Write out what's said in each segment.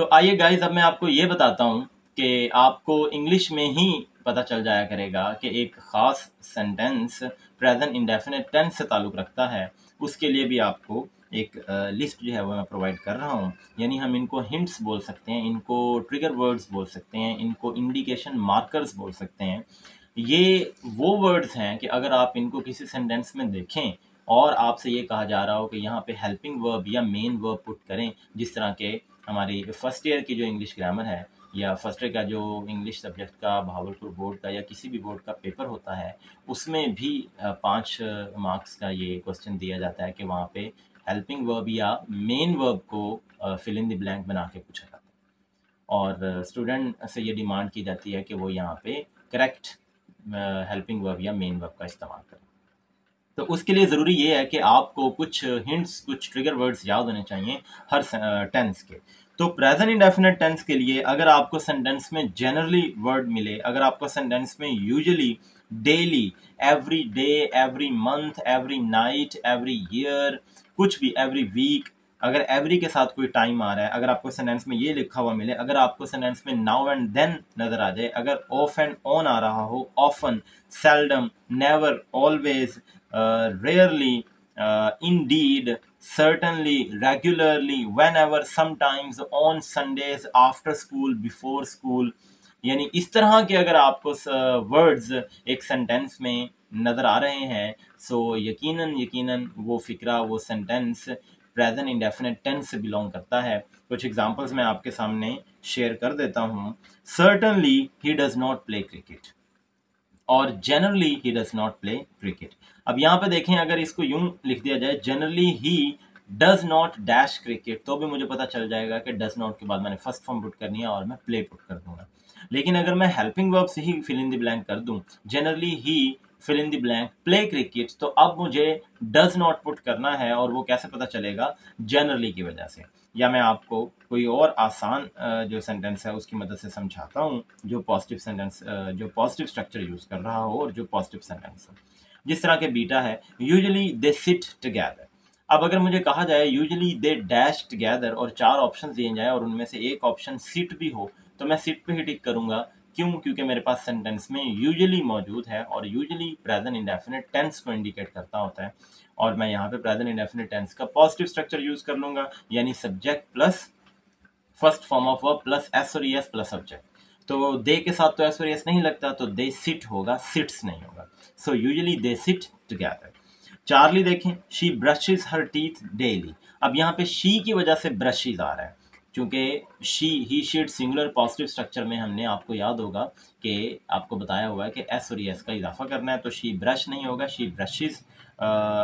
तो आइए गाइज़ अब मैं आपको ये बताता हूँ कि आपको इंग्लिश में ही पता चल जाया करेगा कि एक ख़ास सेंटेंस प्रेजेंट इंडेफिनेट टेंस से ताल्लुक़ रखता है। उसके लिए भी आपको एक लिस्ट जो है वो मैं प्रोवाइड कर रहा हूँ। यानी हम इनको हिंट्स बोल सकते हैं, इनको ट्रिगर वर्ड्स बोल सकते हैं, इनको इंडिकेशन मार्कर्स बोल सकते हैं। ये वो वर्ड्स हैं कि अगर आप इनको किसी सेंटेंस में देखें और आपसे ये कहा जा रहा हो कि यहाँ पे हेल्पिंग वर्ब या मेन वर्ब पुट करें, जिस तरह के हमारी फ़र्स्ट ईयर की जो इंग्लिश ग्रामर है, या फ़र्स्ट ईयर का जो इंग्लिश सब्जेक्ट का भावलपुर बोर्ड का, या किसी भी बोर्ड का पेपर होता है, उसमें भी पाँच मार्क्स का ये क्वेश्चन दिया जाता है कि वहाँ पे हेल्पिंग वर्ब या मेन वर्ब को फिल इन द ब्लैंक बना के पूछा जाता है। और स्टूडेंट से ये डिमांड की जाती है कि वो यहाँ पे करेक्ट हेल्पिंग वर्ब या मेन वर्ब का इस्तेमाल करें। तो उसके लिए ज़रूरी ये है कि आपको कुछ हिंट्स कुछ ट्रिगर वर्ड्स याद होने चाहिए हर टेंस के। तो प्रेजेंट इंडेफिनेट टेंस के लिए अगर आपको सेंटेंस में जनरली वर्ड मिले, अगर आपको सेंटेंस में usually daily every day every month every night every year कुछ भी एवरी वीक अगर एवरी के साथ कोई टाइम आ रहा है, अगर आपको सेंटेंस में ये लिखा हुआ मिले, अगर आपको सेंटेंस में नाउ एंड देन नज़र आ जाए, अगर ऑफ़ एंड ऑन आ रहा हो often seldom never always rarely indeed certainly, regularly, whenever, sometimes, on Sundays, after school, before school. यानी इस तरह के अगर आपको वर्ड्स एक सेंटेंस में नज़र आ रहे हैं सो यकीनन यकीनन वो फिक्रा वो सेंटेंस प्रेजेंट इंडेफिनेट टेंस से बिलोंग करता है। कुछ एग्जांपल्स मैं आपके सामने शेयर कर देता हूँ। Certainly he does not play cricket और generally he does not play cricket अब यहाँ पे देखें, अगर इसको यूँ लिख दिया जाए generally he does not dash cricket तो भी मुझे पता चल जाएगा कि डज नॉट के बाद मैंने फ़र्स्ट फॉर्म पुट करनी है और मैं प्ले पुट कर दूँगा। लेकिन अगर मैं हेल्पिंग वर्ब से ही फिल इन द ब्लैंक कर दूँ generally he fill in the blank play cricket तो अब मुझे डज नॉट पुट करना है और वो कैसे पता चलेगा? जनरली की वजह से। या मैं आपको कोई और आसान जो सेंटेंस है उसकी मदद से समझाता हूँ, जो पॉजिटिव सेंटेंस जो पॉजिटिव स्ट्रक्चर यूज़ कर रहा हो और जो पॉजिटिव सेंटेंस है। जिस तरह के बीटा है यूजली दे सिट टुगेदर अब अगर मुझे कहा जाए यूजली दे डैश टुगेदर और चार ऑप्शन दिए जाए और उनमें से एक ऑप्शन सिट भी हो तो मैं सिट पे ही टिक करूँगा। क्यों? क्योंकि मेरे पास सेंटेंस में यूजली मौजूद है और यूजली प्रेजेंट इंडेफिनेट टेंस को इंडिकेट करता होता है। और मैं यहाँ पे प्रेजेंट इंडेफिनेट टेंस का पॉजिटिव स्ट्रक्चर यूज़ कर लूँगा, यानी subject plus first form of verb plus S और एस प्लस सब्जेक्ट तो दे के साथ तो एस और एस नहीं लगता तो दे सिट होगा सिट्स नहीं होगा। So usually they sit together Charlie देखें she brushes her teeth daily अब यहाँ पे शी की वजह से ब्रशेज आ रहा है। क्योंकि she he she it singular positive structure में हमने आपको याद होगा कि आपको बताया हुआ है कि एस और एस का इजाफा करना है तो शी ब्रश नहीं होगा she brushes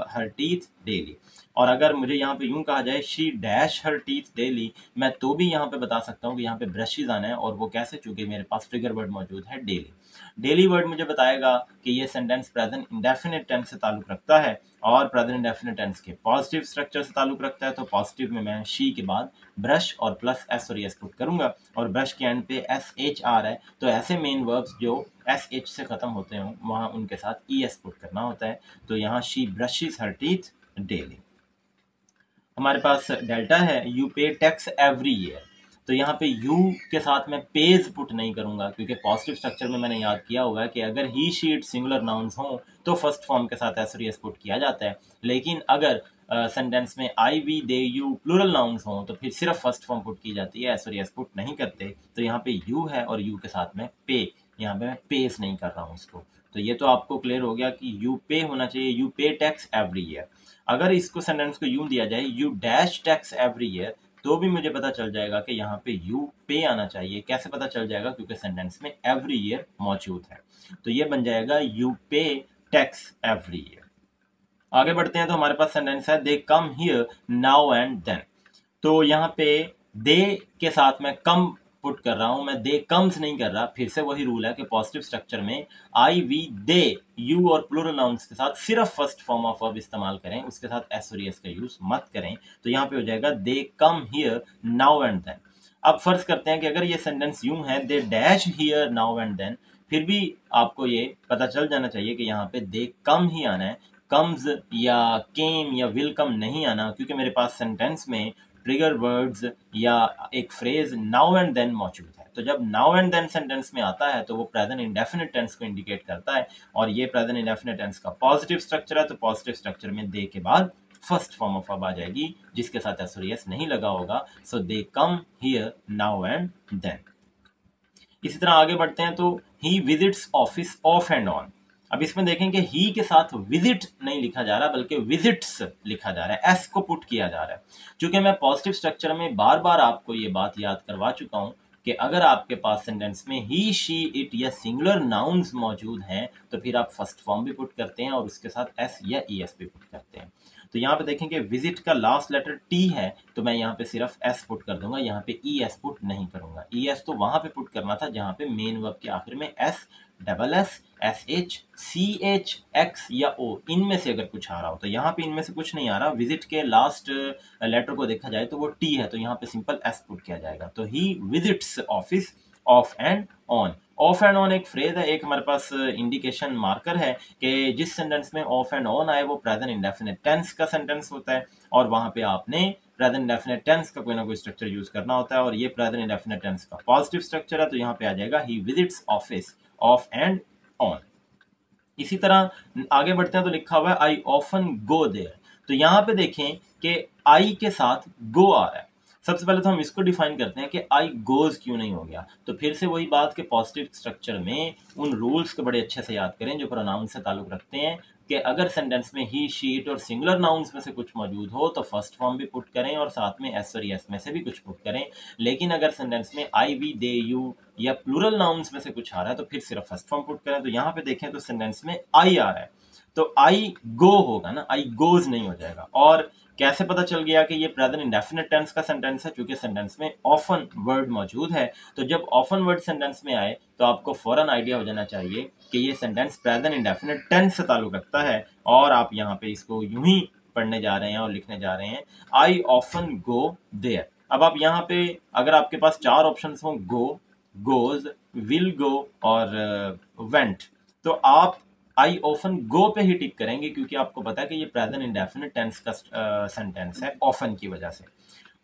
her teeth daily और अगर मुझे यहाँ पे यूँ कहा जाए she dash her teeth daily मैं तो भी यहाँ पे बता सकता हूँ कि यहाँ पे ब्रशेज आना है और वो कैसे, चूँकि मेरे पास ट्रिगर वर्ड मौजूद है डेली डेली वर्ड मुझे बताएगा कि ये सेंटेंस प्रेजेंट इंडेफिनेट टेंस से ताल्लुक रखता है और प्रेजेंट इंडेफिनेट टेंस के पॉजिटिव स्ट्रक्चर से ताल्लुक रखता है तो पॉजिटिव में मैं शी के बाद ब्रश और प्लस एस और एस पुट करूँगा और ब्रश के एंड पे एस एच आ रहा है तो ऐसे मेन वर्ब्स जो एस एच से ख़त्म होते हों, वहाँ उनके साथ ई एस पुट करना होता है तो यहाँ she brushes her teeth daily. हमारे पास डेल्टा है you pay tax every year. तो यहाँ पे यू के साथ मैं पेज पुट नहीं करूँगा क्योंकि पॉजिटिव स्ट्रक्चर में मैंने याद किया हुआ है कि अगर ही शीट सिंगुलर नाउन्स हों तो फ़र्स्ट फॉर्म के साथ एस पुट किया जाता है। लेकिन अगर सेंटेंस uh, में I we they you plural nouns हों तो फिर सिर्फ़ फ़र्स्ट फॉर्म पुट की जाती है एस पुट नहीं करते। तो यहाँ पे यू है और यू के साथ में पे यहाँ पे मैं पेस नहीं कर रहा हूँ इसको। तो ये तो आपको क्लियर हो गया कि यू पे होना चाहिए you pay tax every year अगर इसको सेंटेंस को यूँ दिया जाए you dash tax every year तो भी मुझे पता चल जाएगा कि यहाँ पे यू पे आना चाहिए। कैसे पता चल जाएगा? क्योंकि सेंटेंस में एवरी ईयर मौजूद है। तो ये बन जाएगा you pay tax every year आगे बढ़ते हैं तो हमारे पास सेंटेंस है they come here now and then तो यहाँ पे दे के साथ में कम पुट कर रहा हूँ, मैं दे कम्स नहीं कर रहा, फिर से वही रूल है कि पॉजिटिव स्ट्रक्चर में आई वी दे यू और प्लूरल नाउंस के साथ सिर्फ़ फ़र्स्ट फॉर्म ऑफ़ वर्ब इस्तेमाल करें, उसके साथ एस और एस का यूज़ मत करें तो यहाँ पे हो जाएगा they come here now and then अब फ़र्ज़ करते हैं कि अगर ये सेंटेंस यूँ है they dash here now and then फिर भी आपको ये पता चल जाना चाहिए कि यहाँ पे दे कम ही आना है कम्स या केम या विल कम नहीं आना, क्योंकि मेरे पास सेंटेंस में ट्रिगर वर्ड्स या एक फ्रेज नाउ एंड देन मौजूद है। तो जब नाउ एंड देन सेंटेंस में आता है तो वो प्रेजेंट इंडेफिनिट टेंस को इंडिकेट करता है और ये प्रेजेंट इंडेफिनिट टेंस का पॉजिटिव स्ट्रक्चर है तो पॉजिटिव स्ट्रक्चर में दे के बाद फ़र्स्ट फॉर्म ऑफ़ अब आ जाएगी, जिसके साथ एस नहीं लगा होगा। So they come here now and then इसी तरह आगे बढ़ते हैं तो he visits office off and on अब इसमें देखें कि ही के साथ विज़िट नहीं लिखा जा रहा, बल्कि विजिट्स लिखा जा रहा है एस को पुट किया जा रहा है। क्योंकि मैं पॉजिटिव स्ट्रक्चर में बार बार आपको ये बात याद करवा चुका हूँ कि अगर आपके पास सेंटेंस में ही शी इट या सिंगुलर नाउन्स मौजूद हैं तो फिर आप फ़र्स्ट फॉर्म भी पुट करते हैं और उसके साथ एस या ई एस भी पुट करते हैं। तो यहाँ पे देखेंगे विज़िट का लास्ट लेटर टी है तो मैं यहाँ पे सिर्फ़ एस पुट कर दूँगा यहाँ पे ई एस पुट नहीं करूँगा। ई एस तो वहाँ पे पुट करना था जहाँ पे मेन वर्ब के आखिर में S double S S H C H X या ओ इनमें से अगर कुछ आ रहा हो तो यहाँ पे इनमें से कुछ नहीं आ रहा। विज़िट के लास्ट लेटर uh, को देखा जाए तो वो टी है तो यहाँ पे सिंपल एस पुट किया जाएगा। तो he visits office off and on off and on एक फ्रेज है एक हमारे पास इंडिकेशन uh, मार्कर है कि जिस सेंटेंस में ऑफ़ एंड ऑन आए वो प्रेजेंट इंडेफिनेट टेंस का सेंटेंस होता है और वहाँ पे आपने प्रेजेंट इंडेफिनेट टेंस का कोई ना कोई स्ट्रक्चर यूज़ करना होता है और ये प्रेजेंट इंडेफिनेट टेंस का पॉजिटिव स्ट्रक्चर है तो यहाँ पे आ जाएगा he visits office off and on इसी तरह आगे बढ़ते हैं तो लिखा हुआ है आई ऑफन गो देयर तो यहाँ पे देखें कि आई के साथ गो आ रहा है। सबसे पहले तो हम इसको डिफाइन करते हैं कि आई गोज क्यों नहीं हो गया? तो फिर से वही बात के पॉजिटिव स्ट्रक्चर में उन रूल्स को बड़े अच्छे से याद करें, जो प्रोनाउन से ताल्लुक रखते हैं कि अगर सेंटेंस में ही शीट और सिंगुलर नाउन्स में से कुछ मौजूद हो तो फ़र्स्ट फॉर्म भी पुट करें और साथ में एस और एस में से भी कुछ पुट करें। लेकिन अगर सेंटेंस में आई वी दे यू या प्लूरल नाउन्स में से कुछ आ रहा है तो फिर सिर्फ़ फ़र्स्ट फॉर्म पुट करें। तो यहाँ पे देखें तो सेंटेंस में आई आ रहा है। तो आई गो होगा ना? आई गोज नहीं हो जाएगा। और कैसे पता चल गया कि ये प्रेजेंट इंडेफिनेट टेंस का सेंटेंस है? क्योंकि सेंटेंस में ऑफन वर्ड मौजूद है तो जब ऑफन वर्ड सेंटेंस में आए तो आपको फ़ौरन आइडिया हो जाना चाहिए कि ये सेंटेंस प्रेजेंट इंडेफिनेट टेंस से ताल्लुक रखता है और आप यहाँ पे इसको यूँ ही पढ़ने जा रहे हैं और लिखने जा रहे हैं आई ऑफन गो देयर अब आप यहाँ पे अगर आपके पास चार ऑप्शन हो गो गोज विल गो और वेंट uh, तो आप आई ऑफन गो पे ही टिक करेंगे क्योंकि आपको पता है कि ये प्रेजेंट इंडेफिनिट टेंस का सेंटेंस है ऑफन की वजह से।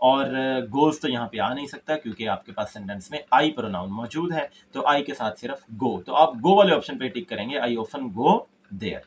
और गोल्स तो यहाँ पे आ नहीं सकता क्योंकि आपके पास सेंटेंस में आई प्रोनाउन मौजूद है तो आई के साथ सिर्फ़ गो तो आप गो वाले ऑप्शन पे टिक करेंगे आई ऑफन गो देयर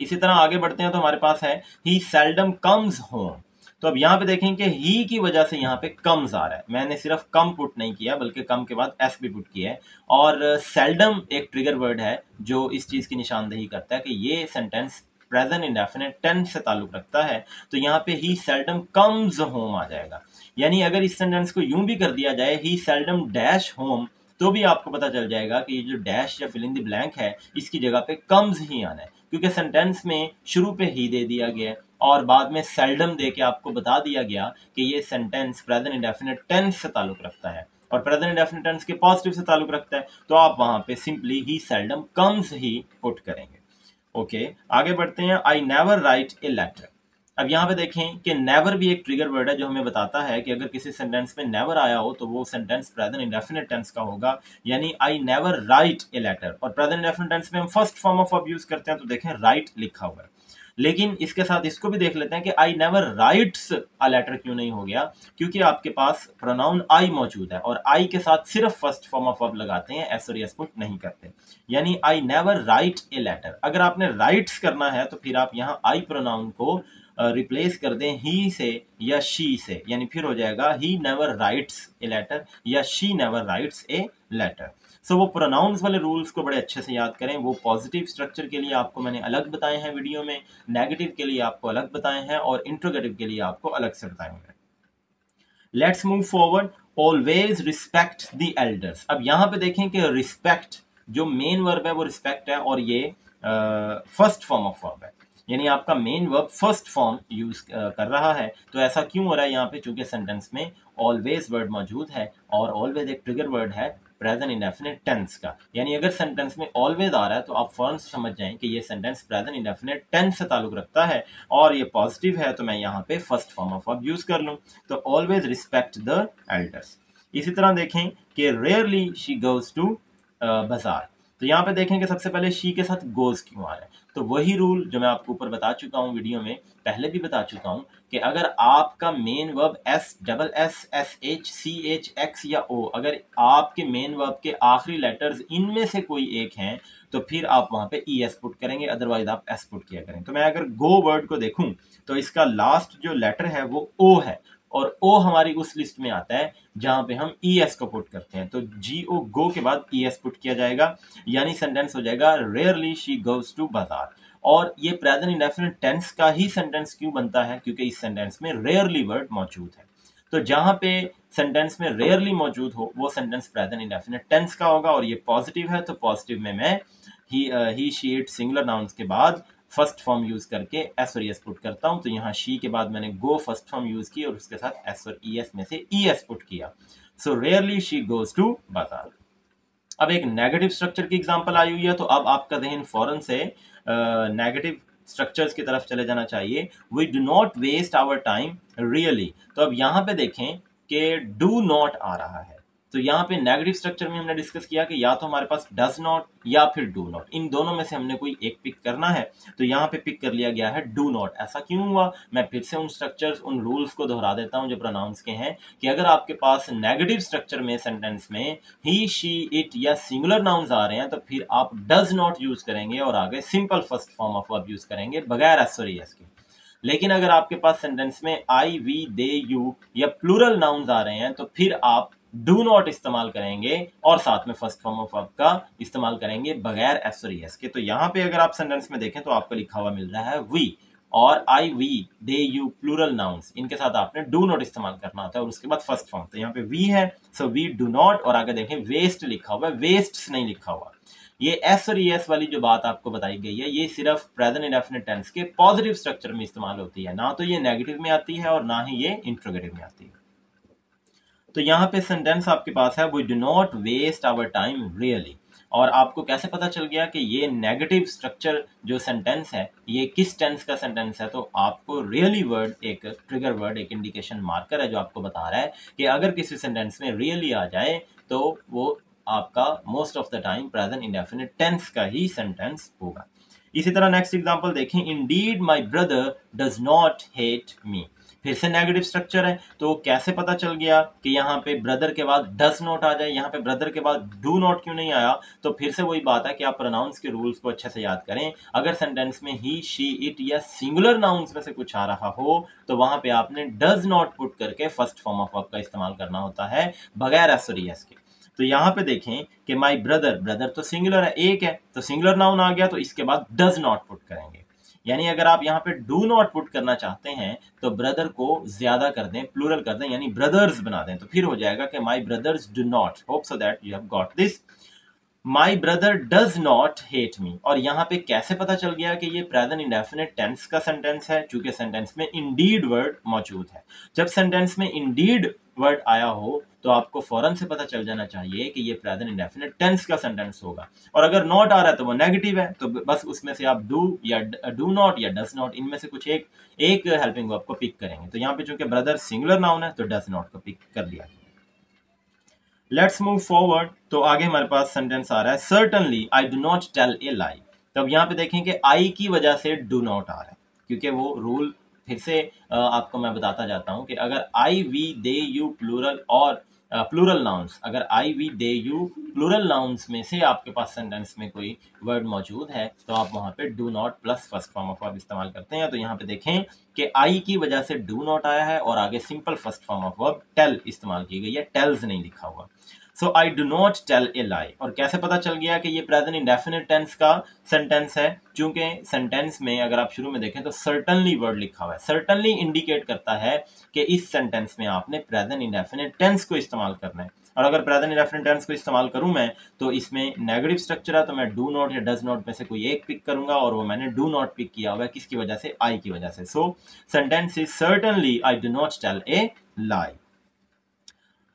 इसी तरह आगे बढ़ते हैं तो हमारे पास है ही सेल्डम कम्स होम तो अब यहाँ पे देखें कि ही की वजह से यहाँ पे कम्स आ रहा है। मैंने सिर्फ़ कम पुट नहीं किया, बल्कि कम के बाद एस भी पुट किया है। और सेल्डम एक ट्रिगर वर्ड है जो इस चीज़ की निशानदेही करता है कि ये सेंटेंस प्रेजेंट इंडेफिनेट टेंस से ताल्लुक रखता है। तो यहाँ पे ही सेल्डम कम्स होम आ जाएगा। यानी अगर इस सेंटेंस को यूँ भी कर दिया जाए ही सेल्डम डैश होम तो भी आपको पता चल जाएगा कि ये जो डैश या फिल इन द ब्लैंक है, इसकी जगह पे कम्स ही आना है। क्योंकि सेंटेंस में शुरू पे ही दे दिया गया है। और बाद में सेल्डम दे के आपको बता दिया गया कि ये सेंटेंस प्रेजेंट इंडेफिनेट टेंस से ताल्लुक रखता है। और प्रेजेंट इंडेफिनेट टेंस के पॉजिटिव से ताल्लुक रखता है तो आप वहाँ पे सिंपली ही सेल्डम कम्स ही पुट करेंगे। ओके आगे बढ़ते हैं I never write a letter अब यहाँ पे देखें कि नेवर भी एक ट्रिगर वर्ड है जो हमें बताता है कि अगर किसी सेंटेंस में नेवर आया हो तो वो सेंटेंस प्रेजेंट इंडेफिनेट टेंस का होगा, यानी I never write a letter और प्रेजेंट इंडेफिनेट टेंस में हम फ़र्स्ट फॉर्म ऑफ़ अब यूज़ करते हैं तो देखें राइट लिखा हुआ है। लेकिन इसके साथ इसको भी देख लेते हैं कि I never writes a letter क्यों नहीं हो गया? क्योंकि आपके पास प्रोनाउन आई मौजूद है और आई के साथ सिर्फ़ फ़र्स्ट फॉर्म ऑफ़ वर्ब लगाते हैं एस और एस पुट नहीं करते। यानी I never write a letter अगर आपने राइट्स करना है तो फिर आप यहाँ आई प्रोनाउन को रिप्लेस कर दें ही से या शी से। यानी फिर हो जाएगा ही नेवर राइट्स ए लेटर या she never writes a letter so वो प्रोनाउंस वाले रूल्स को बड़े अच्छे से याद करें। वो पॉजिटिव स्ट्रक्चर के लिए आपको मैंने अलग बताए हैं वीडियो में नेगेटिव के लिए आपको अलग बताए हैं और इंट्रोगेटिव के लिए आपको अलग से बताए हैं। Let's move forward always respect the elders अब यहाँ पे देखें कि रिस्पेक्ट जो मेन वर्ब है, वो रिस्पेक्ट है और ये फ़र्स्ट फॉर्म ऑफ़ वर्ब है। यानी आपका main verb first form use कर रहा है। तो ऐसा क्यों हो रहा है यहाँ पे? चूँकि सेंटेंस में ऑलवेज वर्ड मौजूद है और ऑलवेज एक ट्रिगर वर्ड है प्रेजेंट इंडेफिनेट टेंस का। यानी अगर सेंटेंस में ऑलवेज आ रहा है तो आप फ़ौरन समझ जाएँ कि ये सेंटेंस प्रेजेंट इंडेफिनेट टेंस से ताल्लुक रखता है, और ये पॉजिटिव है तो मैं यहाँ पे फ़र्स्ट फॉर्म ऑफ़ अब यूज़ कर लूँ। तो ऑलवेज रिस्पेक्ट द एल्डर्स इसी तरह देखें कि रेयरली शी गोज टू बाज़ार तो यहाँ पे देखें कि सबसे पहले शी के साथ गोज क्यों आ रहा है। तो वही रूल जो मैं आपको ऊपर बता चुका हूँ वीडियो में, पहले भी बता चुका हूँ कि अगर आपका main verb S double S S H C H X या ओ अगर आपके मेन वर्ब के आखिरी लेटर्स इनमें से कोई एक हैं तो फिर आप वहाँ पे ई एस पुट करेंगे अदरवाइज़ आप एस पुट किया करें। तो मैं अगर गो वर्ड को देखूँ तो इसका लास्ट जो लेटर है वो ओ है। और ओ हमारी उस लिस्ट में आता है जहाँ पे हम ई एस को पुट करते हैं। तो जी ओ गो के बाद ई एस पुट किया जाएगा, यानी सेंटेंस हो जाएगा रेयरली शी गोज टू बाज़ार और ये प्रेजेंट इंडेफिनिट टेंस का ही सेंटेंस क्यों बनता है? क्योंकि इस सेंटेंस में रेयरली वर्ड मौजूद है। तो जहाँ पे सेंटेंस में रेयरली मौजूद हो, वो सेंटेंस प्रेजेंट इंडेफिनिट टेंस का होगा और ये पॉजिटिव है तो पॉजिटिव में मैं ही he she it singular nouns के बाद फ़र्स्ट फॉर्म यूज़ करके एस और ई एस पुट करता हूँ। तो यहाँ शी के बाद मैंने गो फ़र्स्ट फॉर्म यूज़ की और उसके साथ एस और ई एस में से ई एस पुट किया। So rarely she goes to बाज़ार। अब एक नेगेटिव स्ट्रक्चर की एग्जांपल आई हुई है तो अब आपका जहन फ़ौरन से नेगेटिव स्ट्रक्चर्स की तरफ़ चले जाना चाहिए। We do not waste our time really तो अब यहाँ पे देखें कि डू नॉट आ रहा है। तो यहाँ पे नेगेटिव स्ट्रक्चर में हमने डिस्कस किया कि या तो हमारे पास डज नॉट या फिर डू नॉट इन दोनों में से हमने कोई एक पिक करना है तो यहाँ पे पिक कर लिया गया है डू नॉट ऐसा क्यों हुआ? मैं फिर से उन स्ट्रक्चर्स उन रूल्स को दोहरा देता हूँ जो प्रोनाउंस के हैं कि अगर आपके पास नेगेटिव स्ट्रक्चर में सेंटेंस में ही शी इट या सिंगुलर नाउन्स आ रहे हैं तो फिर आप डज नॉट यूज़ करेंगे और आगे simple first form of verb use करेंगे, बगैर एस के। लेकिन अगर आपके पास सेंटेंस में आई वी दे यू या प्लूरल नाउन्स आ रहे हैं तो फिर आप डू नॉट इस्तेमाल करेंगे और साथ में फ़र्स्ट फॉर्म ऑफ़ का इस्तेमाल करेंगे बगैर एस एस के। तो यहाँ पे अगर आप सेंटेंस में देखें तो आपको लिखा हुआ मिल रहा है वी और I we they you plural nouns इनके साथ आपने डू नॉट इस्तेमाल करना होता है और उसके बाद फ़र्स्ट फॉर्म तो यहाँ पे वी है सो वी डू नॉट और आगे देखें वेस्ट लिखा हुआ है वेस्ट नहीं लिखा हुआ। ये एस और एस वाली जो बात आपको बताई गई है, ये सिर्फ़ प्रेजेंट इंडेफिनिट टेंस के पॉजिटिव स्ट्रक्चर में इस्तेमाल होती है। ना तो ये नेगेटिव में आती है और ना ही ये इंट्रोगेटिव में आती है। तो यहाँ पे सेंटेंस आपके पास है we do not waste our time really और आपको कैसे पता चल गया कि ये नेगेटिव स्ट्रक्चर जो सेंटेंस है, ये किस टेंस का सेंटेंस है? तो आपको रियली वर्ड एक ट्रिगर वर्ड एक इंडिकेशन मार्कर है जो आपको बता रहा है कि अगर किसी सेंटेंस में रियली आ जाए तो वो आपका most of the time present indefinite tense का ही सेंटेंस होगा। इसी तरह नेक्स्ट एग्ज़ाम्पल देखें indeed my brother does not hate me फिर से नेगेटिव स्ट्रक्चर है तो कैसे पता चल गया कि यहाँ पे ब्रदर के बाद डस नोट आ जाए, यहाँ पे ब्रदर के बाद डू नॉट क्यों नहीं आया? तो फिर से वही बात है कि आप प्रोनाउंस के रूल्स को अच्छे से याद करें। अगर सेंटेंस में ही शी इट या सिंगुलर नाउंस में से कुछ आ रहा हो तो वहाँ पे आपने डज नॉट पुट करके फ़र्स्ट फॉर्म ऑफ़ वर्ब का इस्तेमाल करना होता है, बगैर एस के। तो यहाँ पे देखें कि माई ब्रदर ब्रदर तो सिंगुलर है, एक है तो सिंगुलर नाउन आ गया तो इसके बाद डज नॉट पुट करेंगे। यानी अगर आप यहाँ पे डू नॉट पुट करना चाहते हैं तो ब्रदर को ज़्यादा कर दें प्लूरल कर दें, यानी ब्रदर्स बना दें तो फिर हो जाएगा कि my brothers do not hope so that you have got this my brother does not hate me और यहाँ पे कैसे पता चल गया कि ये प्रेजेंट इंडेफिनेट टेंस का सेंटेंस है, चूँकि सेंटेंस में इंडीड वर्ड मौजूद है। जब सेंटेंस में इंडीड वर्ड आया हो तो आपको फ़ौरन से पता चल जाना चाहिए कि ये प्रेजेंट इंडेफिनेट टेंस का सेंटेंस होगा। और अगर नॉट आ रहा है तो वो नेगेटिव है तो बस उसमें से आप डू या डू नॉट या डस नॉट इनमें से कुछ एक एक हेल्पिंग वर्ब को पिक करेंगे। तो यहाँ पे चूँकि ब्रदर सिंगुलर नाउन है तो डस नॉट को पिक कर लिया लेट्स मूव फॉरवर्ड तो आगे हमारे पास सेंटेंस आ रहा है certainly I do not tell a lie तो अब यहाँ पे देखें कि आई की वजह से डू नॉट आ रहा है, क्योंकि वो रूल फिर से आपको मैं बताता जाता हूँ कि अगर I we they you plural और प्लूरल नाउन्स अगर I we they you plural nouns में से आपके पास सेंटेंस में कोई वर्ड मौजूद है तो आप वहाँ पे do not plus first form of verb इस्तेमाल करते हैं। तो यहाँ पे देखें कि आई की वजह से डू नॉट आया है और आगे simple first form of verb tell इस्तेमाल की गई है। टेल्स नहीं लिखा हुआ। So I do not tell a lie और कैसे पता चल गया कि ये प्रेजेंट इंडेफिनिट टेंस का सेंटेंस है? क्योंकि सेंटेंस में अगर आप शुरू में देखें तो सर्टनली वर्ड लिखा हुआ है। सर्टनली इंडिकेट करता है कि इस सेंटेंस में आपने प्रेजेंट इंडेफिनिट टेंस को इस्तेमाल करना है। और अगर प्रेजेंट इंडेफिनिट टेंस को इस्तेमाल करूँ मैं तो इसमें नेगेटिव स्ट्रक्चर है तो मैं डू नॉट या डज नॉट में से कोई एक पिक करूँगा और वो मैंने डू नॉट पिक किया हुआ है। किसकी वजह से? आई की वजह से। So sentence is certainly I do not tell a lie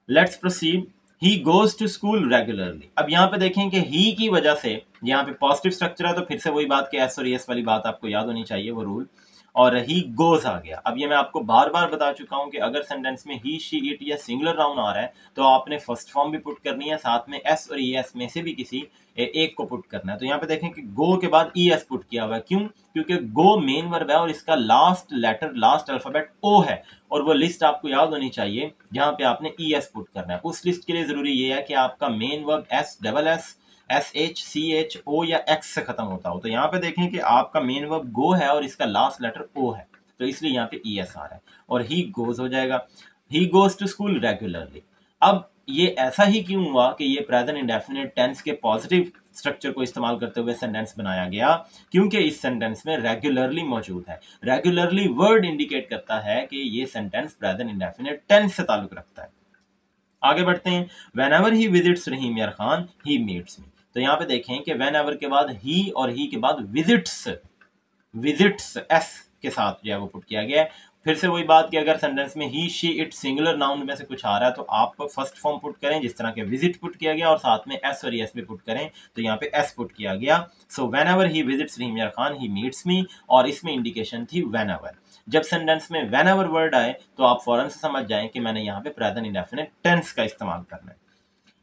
let's proceed he goes to school regularly अब यहाँ पे देखें कि ही की वजह से यहाँ पे पॉजिटिव स्ट्रक्चर है तो फिर से वही बात कि एस और एस वाली बात आपको याद होनी चाहिए, वो रूल और ही गोज आ गया। अब ये मैं आपको बार बार बता चुका हूँ कि अगर सेंटेंस में ही शी इट या सिंगुलर नाउन आ रहा है तो आपने फ़र्स्ट फॉर्म भी पुट करनी है, साथ में एस और ई एस में से भी किसी एक को पुट करना है। तो यहाँ पे देखें कि गो के बाद ई एस पुट किया हुआ है। क्यों? क्योंकि गो मेन वर्ब है और इसका last letter last alphabet O है। और वो लिस्ट आपको याद होनी चाहिए, जहाँ पे आपने ई एस पुट करना है। उस लिस्ट के लिए ज़रूरी ये है कि आपका main verb S double S S H C H O या एक्स से खत्म होता हो। तो यहाँ पे देखें कि आपका मेन वर्ब गो है और इसका लास्ट लेटर ओ है। तो इसलिए यहाँ पे ई एस आ रहा है और ही गोज हो जाएगा। He goes to school regularly अब ये ऐसा ही क्यों हुआ कि ये प्रेजेंट इंडेफिनेट टेंस के पॉजिटिव स्ट्रक्चर को इस्तेमाल करते हुए सेंटेंस बनाया गया? क्योंकि इस सेंटेंस में रेगुलरली मौजूद है। रेगुलरली वर्ड इंडिकेट करता है कि ये सेंटेंस प्रेजेंट इंडेफिनेट टेंस से ताल्लुक रखता है। आगे बढ़ते हैं। Whenever he visits Rahim Yar Khan he meets मी तो यहाँ पे देखें कि वेन एवर के बाद ही और ही के बाद विजिट्स विजिट्स एस के साथ जो है वो पुट किया गया है। फिर से वही बात कि अगर सेंटेंस में he she it singular noun में से कुछ आ रहा है तो आप फ़र्स्ट फॉर्म पुट करें, जिस तरह के विज़िट पुट किया गया, और साथ में एस और एस भी पुट करें तो यहाँ पे एस पुट किया गया। So whenever he visits Rahim Yar Khan he meets me और इसमें इंडिकेशन थी वेन एवर जब सेंटेंस में वेन एवर वर्ड आए तो आप फ़ौरन से समझ जाएँ कि मैंने यहाँ पे प्रेजेंट इंडेफिनेट टेंस का इस्तेमाल करना है।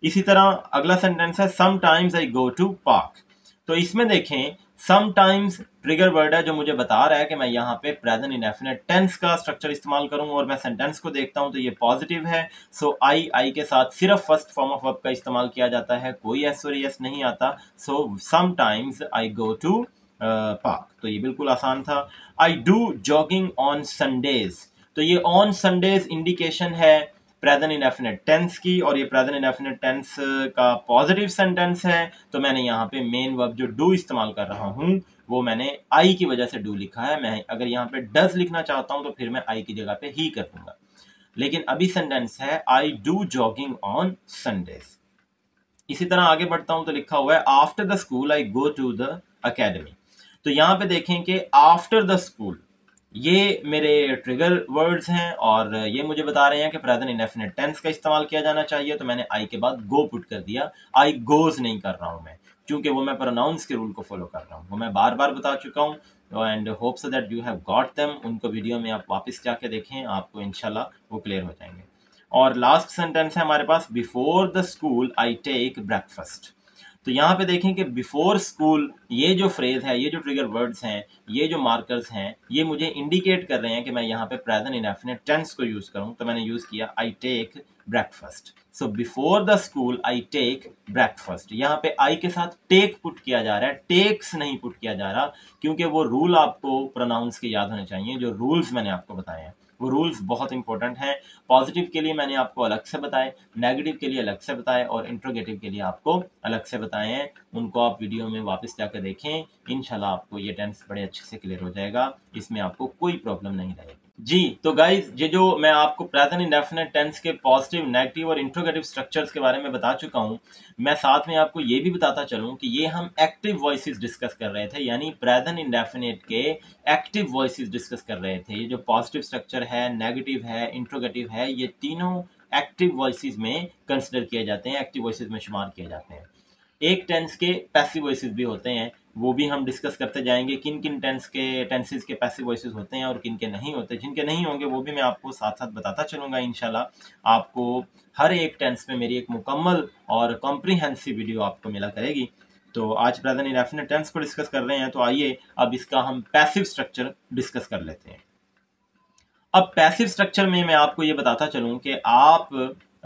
इसी तरह अगला सेंटेंस है sometimes I go to park तो इसमें देखें समटाइम्स ट्रिगर वर्ड है जो मुझे बता रहा है कि मैं यहाँ पे प्रेजेंट इंडेफिनेट टेंस का स्ट्रक्चर इस्तेमाल करूँ और मैं सेंटेंस को देखता हूँ तो ये पॉजिटिव है। सो आई आई के साथ सिर्फ़ फ़र्स्ट फॉर्म ऑफ़ वर्ब का इस्तेमाल किया जाता है, कोई एस और एस नहीं आता। So sometimes I go to park तो ये बिल्कुल आसान था। I do jogging on Sundays तो ये ऑन संडेज इंडिकेशन है प्रेजेंट इंडेफिनेट टेंस की, और ये प्रेजेंट इंडेफिनेट टेंस का पॉजिटिव सेंटेंस है तो मैंने यहाँ पे मेन वर्ब जो डू इस्तेमाल कर रहा हूँ, वो मैंने आई की वजह से डू लिखा है। मैं अगर यहाँ पे डज लिखना चाहता हूँ तो फिर मैं आई की जगह पे ही कर दूँगा। लेकिन अभी सेंटेंस है I do jogging on Sundays इसी तरह आगे बढ़ता हूँ तो लिखा हुआ है after the school I go to the academy तो यहाँ पे देखें कि आफ्टर द स्कूल ये मेरे ट्रिगर वर्ड्स हैं और ये मुझे बता रहे हैं कि प्रेजेंट इंडेफिनेट टेंस का इस्तेमाल किया जाना चाहिए। तो मैंने आई के बाद गो पुट कर दिया। आई गोज नहीं कर रहा हूँ मैं, क्योंकि वो मैं प्रोनाउंस के रूल को फॉलो कर रहा हूँ। वो मैं बार बार बता चुका हूँ and hopes that you have got them उनको वीडियो में आप वापस जाके देखें, आपको इनशाला वो क्लियर हो जाएँगे। और लास्ट सेंटेंस है हमारे पास before the school I take breakfast तो यहाँ पे देखें कि बिफोर स्कूल ये जो फ्रेज है, ये जो ट्रिगर वर्ड्स हैं, ये जो मार्कर्स हैं, ये मुझे इंडिकेट कर रहे हैं कि मैं यहाँ पे प्रेजेंट इनडेफिनेट टेंस को यूज़ करूँ। तो मैंने यूज़ किया I take breakfast so before the school I take breakfast यहाँ पे आई के साथ टेक पुट किया जा रहा है। टेक्स नहीं पुट किया जा रहा, क्योंकि वो रूल आपको प्रोनाउंस के याद होने चाहिए, जो रूल्स मैंने आपको बताए हैं। वो रूल्स बहुत इंपॉर्टेंट हैं। पॉजिटिव के लिए मैंने आपको अलग से बताए नेगेटिव के लिए अलग से बताए और इंट्रोगेटिव के लिए आपको अलग से बताए हैं। उनको आप वीडियो में वापस जाकर देखें। इनशाला आपको ये टेंस बड़े अच्छे से क्लियर हो जाएगा। इसमें आपको कोई प्रॉब्लम नहीं रहेगी। जी तो गाइज़ ये जो मैं आपको प्रेजेंट इंडेफिनेट टेंस के पॉजिटिव नेगेटिव और इंट्रोगेटिव स्ट्रक्चर्स के बारे में बता चुका हूँ, मैं साथ में आपको ये भी बताता चलूँ कि ये हम एक्टिव वॉइसेस डिस्कस कर रहे थे, यानी प्रेजेंट इंडेफिनेट के एक्टिव वॉइसेस डिस्कस कर रहे थे। ये जो पॉजिटिव स्ट्रक्चर है नेगेटिव है इंट्रोगेटिव है, ये तीनों एक्टिव वॉइसेस में कंसिडर किए जाते हैं एक्टिव वॉइसेस में शुमार किए जाते हैं। एक टेंस के पैसिव वॉइसेस भी होते हैं वो भी हम डिस्कस करते जाएँगे किन किन टेंस के टेंसेस के पैसिव वॉइसेस होते हैं और किन के नहीं होते। जिनके नहीं होंगे वो भी मैं आपको साथ साथ बताता चलूँगा इनशाला आपको हर एक टेंस में मेरी एक मुकम्मल और कॉम्प्रीहेंसिव वीडियो आपको मिला करेगी। तो आज प्रेजेंट इंडेफिनेट टेंस को डिस्कस कर रहे हैं तो आइए अब इसका हम पैसिव स्ट्रक्चर डिस्कस कर लेते हैं। अब पैसिव स्ट्रक्चर में मैं आपको ये बताता चलूँ कि आप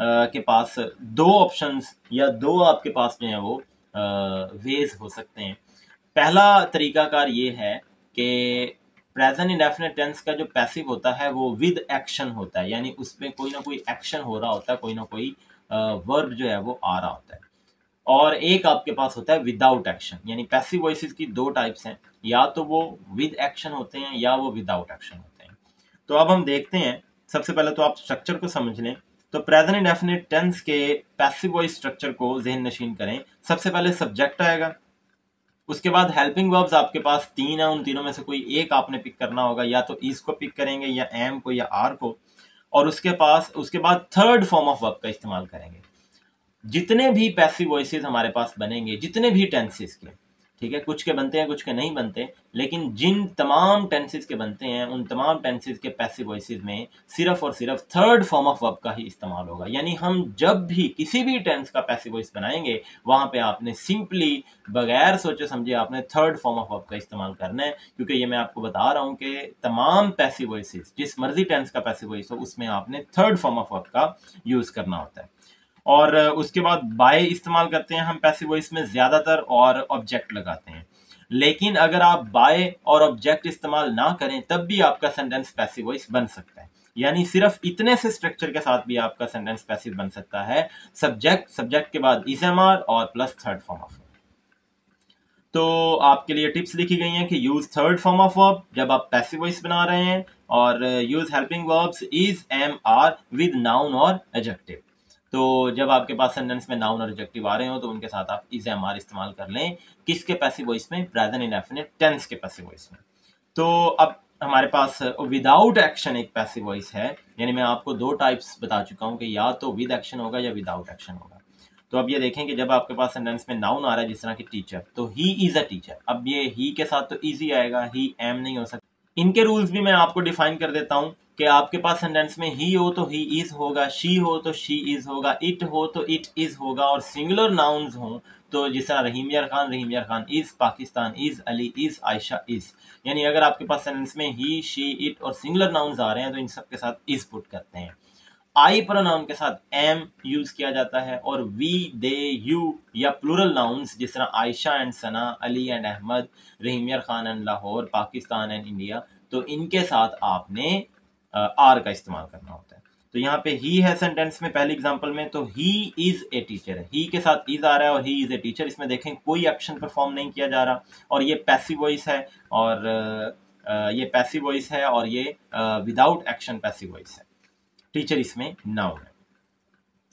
आ, के पास दो ऑप्शंस या दो आपके पास जो है वो वेज हो सकते हैं। पहला तरीकाकार ये है कि प्रेजेंट इंडेफिनेट टेंस का जो पैसिव होता है, वो विद एक्शन होता है। यानी उसमें कोई ना कोई एक्शन हो रहा होता है, कोई ना कोई वर्ब जो है, वो आ रहा होता है। और एक आपके पास होता है विदाउट एक्शन यानी पैसिव वॉइसेस की दो टाइप्स हैं। या तो वो विद एक्शन होते हैं, या वो विदाउट एक्शन होते हैं। तो अब हम देखते हैं। सबसे पहले तो आप स्ट्रक्चर को समझ लें। तो प्रेजेंट इंडेफिनेट टेंस के पैसिव वॉइस स्ट्रक्चर को जहन नशीन करें। सबसे पहले सब्जेक्ट आएगा। उसके बाद हेल्पिंग वर्ब्स आपके पास तीन है, उन तीनों में से कोई एक आपने पिक करना होगा, या तो ईज को पिक करेंगे, या एम को, या आर को, और उसके पास, उसके बाद थर्ड फॉर्म ऑफ़ वर्ब का इस्तेमाल करेंगे। जितने भी पैसिव वॉइसेस हमारे पास बनेंगे, जितने भी टेंसेस के ठीक है? कुछ के बनते हैं, कुछ के नहीं बनते। लेकिन जिन तमाम टेंसेस के बनते हैं, उन तमाम टेंसेस के पैसिव वॉइसेस में सिर्फ़ और सिर्फ़ थर्ड फॉर्म ऑफ़ वर्ब का ही इस्तेमाल होगा। यानी हम जब भी किसी भी टेंस का पैसिव वॉइस बनाएँगे, वहाँ पे आपने सिंपली बगैर सोचे समझे आपने थर्ड फॉर्म ऑफ़ वर्ब का इस्तेमाल करना है। क्योंकि ये मैं आपको बता रहा हूँ कि तमाम पैसिव वॉइसेस जिस मर्ज़ी टेंस का पैसिव वॉइस हो, उसमें आपने थर्ड फॉर्म ऑफ़ वर्ब का यूज़ करना होता है। और उसके बाद बाय इस्तेमाल करते हैं हम पैसिव वॉइस में ज़्यादातर और ऑब्जेक्ट लगाते हैं। लेकिन अगर आप बाय और ऑब्जेक्ट इस्तेमाल ना करें, तब भी आपका सेंटेंस पैसिव वॉइस बन सकता है। यानी सिर्फ़ इतने से स्ट्रक्चर के साथ भी आपका सेंटेंस पैसिव बन सकता है। सब्जेक्ट सब्जेक्ट के बाद इज़ और प्लस थर्ड फॉर्म ऑफ़ तो आपके लिए टिप्स लिखी गई हैं कि use third form of verb जब आप पैसिव वॉइस बना रहे हैं और use helping verbs is am are with noun और एडजेक्टिव तो जब आपके पास सेंटेंस में नाउन और एडजेक्टिव आ रहे हो तो उनके साथ आप इज़ एम आर इस्तेमाल कर लें। किसके पैसिव वॉइस में? प्रेजेंट इंडेफिनिट टेंस के पैसिव वॉइस में। तो अब हमारे पास विदाउट एक्शन एक पैसिव वॉइस है। यानी मैं आपको दो टाइप्स बता चुका हूँ कि या तो विद एक्शन होगा या विदाउट एक्शन होगा। तो अब ये देखें कि जब आपके पास सेंटेंस में नाउन आ रहा है, जिस तरह की टीचर तो ही इज़ अ टीचर अब ये ही के साथ तो इजी आएगा। ही एम नहीं हो सकता। इनके रूल्स भी मैं आपको डिफाइन कर देता हूँ। कि आपके पास सेंटेंस में ही हो तो ही इज़ होगा शी हो तो शी इज़ होगा इट हो तो इट इज़ होगा और सिंगुलर नाउन्स हो तो जिस तरह रहीम Yar Khan Rahim Yar Khan is Pakistan is Ali is Ayesha is यानी अगर आपके पास सेंटेंस में ही शी इट और सिंगुलर नाउन्स आ रहे हैं तो इन सब के साथ इज़ पुट करते हैं। आई प्रोनाउन के साथ एम यूज़ किया जाता है और वी दे यू या प्लूरल नाउन्स जिस तरह Ayesha and Sana, Ali and Ahmed Rahim Yar Khan and Lahore, Pakistan and India तो इनके साथ आपने आर का इस्तेमाल करना होता है। तो यहाँ पे ही है सेंटेंस में, पहले एग्जांपल में तो ही इज़ ए टीचर है। ही के साथ इज़ आ रहा है और ही इज़ ए टीचर इसमें देखें, कोई एक्शन परफॉर्म नहीं किया जा रहा। और ये पैसिव वॉइस है और ये पैसिव वॉइस है और ये विदाउट एक्शन पैसिव वॉइस है। टीचर इसमें नाउन है।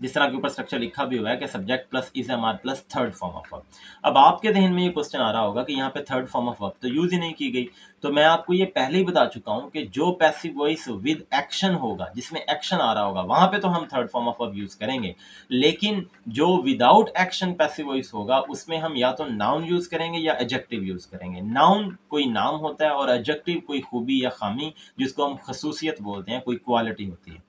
जिस तरह के ऊपर स्ट्रक्चर लिखा भी हुआ है कि subject plus is am are plus third form of verb अब आपके जहन में ये क्वेश्चन आ रहा होगा कि यहाँ पे थर्ड फॉर्म ऑफ़ वर्ब तो यूज़ ही नहीं की गई। तो मैं आपको ये पहले ही बता चुका हूँ कि जो पैसिव वॉइस विद एक्शन होगा, जिसमें एक्शन आ रहा होगा, वहाँ पे तो हम third form of verb use करेंगे। लेकिन जो विदाउट एक्शन पैसिव वॉइस होगा, उसमें हम या तो नाउन यूज़ करेंगे या एजेक्टिव यूज़ करेंगे। नाउन कोई नाम होता है और एजेक्टिव कोई खूबी या खामी, जिसको हम खसूसियत बोलते हैं, कोई क्वालिटी होती है।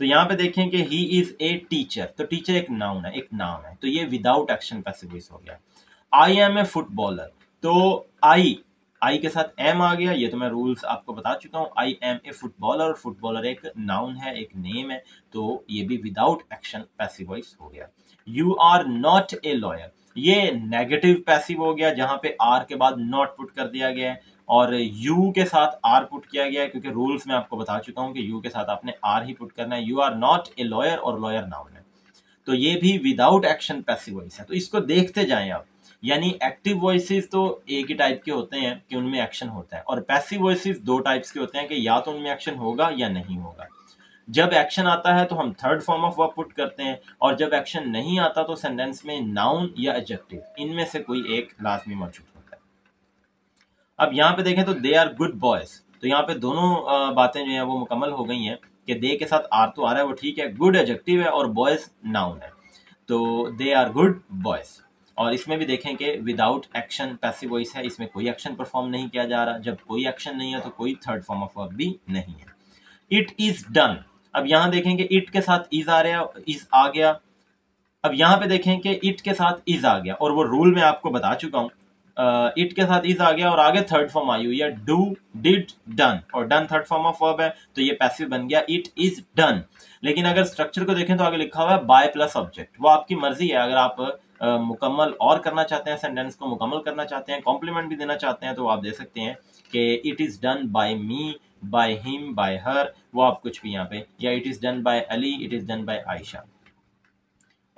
तो यहाँ पे देखें कि ही इज़ ए टीचर तो टीचर एक नाउन है, एक नाम है। तो ये विदाउट एक्शन पैसिव वॉइस हो गया। आई एम ए फुटबॉलर तो आई आई के साथ एम आ गया। ये तो मैं रूल्स आपको बता चुका हूँ। I am a footballer footballer एक नाउन है, एक नेम है। तो ये भी विदाउट एक्शन पैसिव वॉइस हो गया। You are not a lawyer ये नेगेटिव पैसिव हो गया, जहाँ पे आर के बाद नॉट पुट कर दिया गया है। और यू के साथ आर पुट किया गया है, क्योंकि रूल्स में आपको बता चुका हूँ कि यू के साथ आपने आर ही पुट करना है। You are not a lawyer और लॉयर नाउन है। तो ये भी विदाउट एक्शन पैसिव वॉइस है। तो इसको देखते जाएँ आप। यानी एक्टिव वॉइसेस तो एक ही टाइप के होते हैं कि उनमें एक्शन होता है, और पैसिव वॉइसेस दो टाइप्स के होते हैं कि या तो उनमें एक्शन होगा या नहीं होगा। जब एक्शन आता है तो हम third form of verb put करते हैं, और जब एक्शन नहीं आता तो सेंटेंस में नाउन या एडजेक्टिव। इनमें से कोई एक लाजमी मौजूद अब यहाँ पे देखें तो दे आर गुड बॉयज़ तो यहाँ पे दोनों बातें जो है वो मुकम्मल हो गई हैं कि दे के साथ आर तो आ रहा है, वो ठीक है गुड एडजेक्टिव है और बॉयज़ नाउन है। तो दे आर गुड बॉयज़ और इसमें भी देखें कि विदाउट एक्शन पैसिव वॉइस है, इसमें कोई एक्शन परफॉर्म नहीं किया जा रहा। जब कोई एक्शन नहीं है तो कोई थर्ड फॉर्म ऑफ़ वर्ब भी नहीं है। इट इज़ डन अब यहाँ देखें कि इट के साथ इज़ आ रहा इज़ आ गया। अब यहाँ पे देखें कि इट के साथ इज़ आ गया। और वो रूल मैं आपको बता चुका हूँ इट के साथ इज़ आ गया और आगे थर्ड फॉर्म आई हुई है। डू डिड डन और done third form of verb है तो ये पैसिव बन गया। इट इज़ डन लेकिन अगर स्ट्रक्चर को देखें तो आगे लिखा हुआ है बाय प्लस ऑब्जेक्ट वो आपकी मर्ज़ी है। अगर आप मुकम्मल और करना चाहते हैं सेंटेंस को मुकम्मल करना चाहते हैं कॉम्प्लीमेंट भी देना चाहते हैं तो आप दे सकते हैं कि it is done by me by him by her वो आप कुछ भी यहाँ पे, या it is done by Ali it is done by Ayesha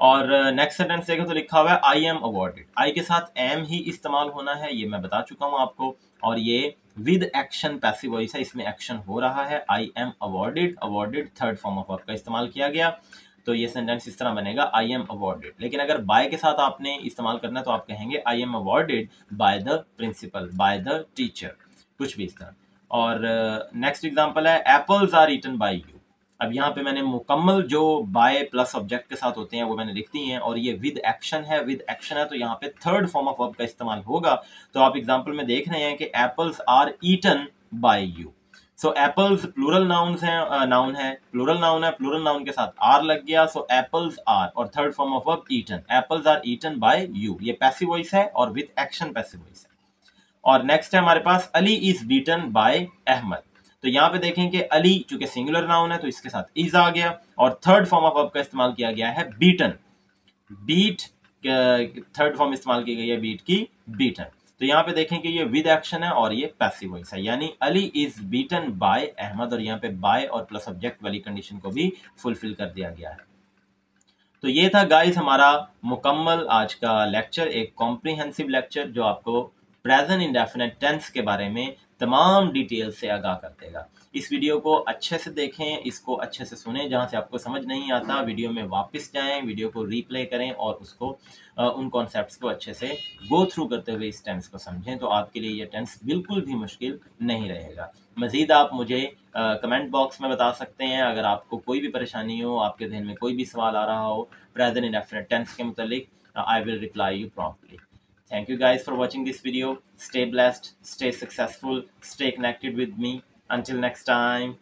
और नेक्स्ट सेंटेंस देखें तो लिखा हुआ है आई एम अवॉर्डेड आई के साथ एम ही इस्तेमाल होना है, ये मैं बता चुका हूँ आपको। और ये विद एक्शन पैसिव वॉइस है, इसमें एक्शन हो रहा है। I am awarded awarded third form of verb का इस्तेमाल किया गया। तो ये सेंटेंस इस तरह बनेगा आई एम अवॉर्डेड लेकिन अगर बाय के साथ आपने इस्तेमाल करना है तो आप कहेंगे I am awarded by the principal by the teacher कुछ भी इस तरह। और नेक्स्ट एग्जांपल है apples are eaten by you अब यहाँ पे मैंने मुकम्मल जो बाय प्लस ऑब्जेक्ट के साथ होते हैं, वो मैंने लिख दी हैं और ये विद एक्शन है। विद एक्शन है तो यहाँ पे थर्ड फॉर्म ऑफ़ वर्ब का इस्तेमाल होगा। तो आप एग्ज़ाम्पल में देख रहे हैं कि apples are eaten by you so apples plural noun है नाउन है। प्लूरल नाउन है प्लूरल नाउन के साथ आर लग गया। सो एप्पल्स आर और third form of verb eaten apples are eaten by you ये पैसिव वॉइस है और विद एक्शन पैसिव वॉइस है। और नेक्स्ट है हमारे पास Ali is beaten by Ahmed तो यहाँ पे देखें कि अली चूँकि सिंगुलर नाउन है तो इसके साथ इज़ आ गया और थर्ड फॉर्म ऑफ़ वर्ब का इस्तेमाल किया गया है बीटन बीट थर्ड फॉर्म इस्तेमाल की गई है बीट की बीटन तो यहाँ पे देखें कि ये विद एक्शन है और ये पैसिव वॉइस है। यानी Ali is beaten by Ahmed और यहाँ पे बाय और प्लस ऑब्जेक्ट वाली कंडीशन को भी फुलफिल कर दिया गया है। तो ये था गाइस हमारा मुकम्मल आज का लेक्चर एक कॉम्प्रिहेंसिव लेक्चर जो आपको प्रेजेंट इंडेफिनेट टेंस के बारे में तमाम डिटेल से आगाह कर देगा। इस वीडियो को अच्छे से देखें, इसको अच्छे से सुने, जहाँ से आपको समझ नहीं आता वीडियो में वापस जाएँ वीडियो को रीप्ले करें और उसको उन कॉन्सेप्ट्स को अच्छे से गो थ्रू करते हुए इस टेंस को समझें। तो आपके लिए ये टेंस बिल्कुल भी मुश्किल नहीं रहेगा। मज़ीद आप मुझे कमेंट बॉक्स में बता सकते हैं। अगर आपको कोई भी परेशानी हो, आपके जहन में कोई भी सवाल आ रहा हो प्रेजेंट इन टेंस के मतलब I will reply you promptly Thank you guys for watching this video. Stay blessed, stay successful, stay connected with me. Until next time.